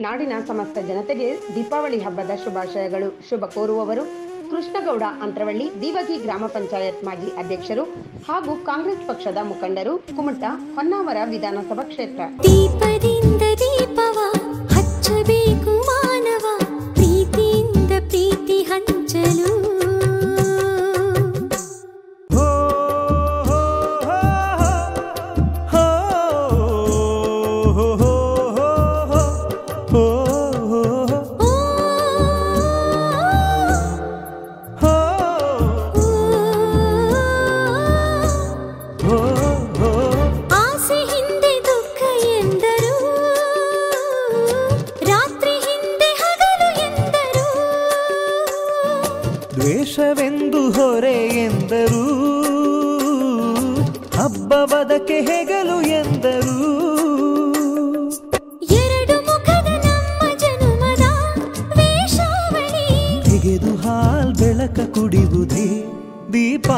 ನಾಡಿನ ಸಮಸ್ತ ಜನತೆಗೆ ದೀಪಾವಳಿ ಹಬ್ಬದ ಶುಭಾಶಯಗಳು. ಶುಭ ಕೋರುವವರು ಕೃಷ್ಣಗೌಡ ಅಂತರವಳ್ಳಿ, ದಿವಗಿ ಗ್ರಾಮ ಪಂಚಾಯತ್ ಮಾಜಿ ಅಧ್ಯಕ್ಷರು ಹಾಗೂ ಕಾಂಗ್ರೆಸ್ ಪಕ್ಷದ ಮುಖಂಡರು ಕುಮಟ ಹೊನ್ನಾವರ ವಿಧಾನಸಭಾ ಕ್ಷೇತ್ರ. ಹಚ್ಚಬೇಕು ಮಾನವ, ಪ್ರೀತಿಯಿಂದ ಪ್ರೀತಿ ಹಂಚಲು. ದ್ವೇಷವೆಂದು ಹೊರೆ ಎಂದರು. ಹಬ್ಬವದಕ್ಕೆ ಹೆಗಲು ಎಂದರು. ಎರಡು ಮುಖದ ನಮ್ಮ ಜನುಮದ ತೆಗೆದು ಹಾಲ್ ಬೆಳಕ ಕುಡಿಯುವುದೇ ದೀಪ